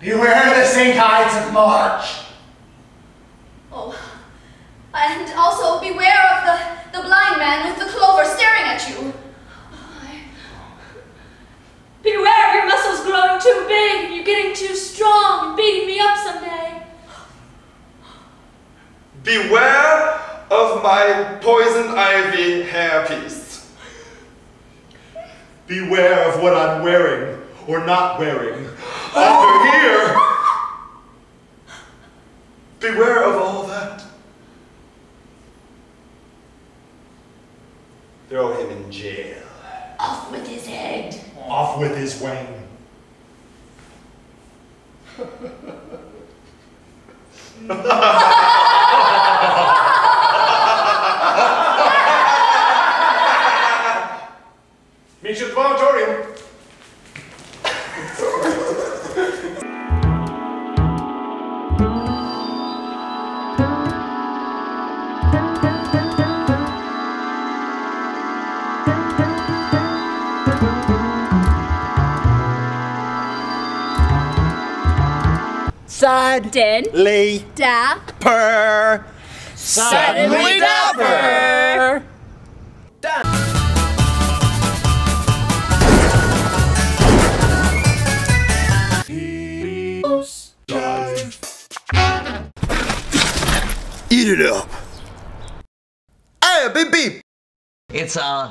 Beware the St. Ides of March. Oh, and also beware of the, the blind man with the clover staring at you. Beware of your muscles growing too big, and you getting too strong and beating me up someday. Beware of my poison ivy hairpiece. Beware of what I'm wearing or not wearing. Under here. Beware of all that. Throw him in jail. Off with his head. Off with his wang. Meet you at the auditorium. Den. Lee. Da. Per. Suddenly Dapper. Eat it up. Hey, beep beep. It's a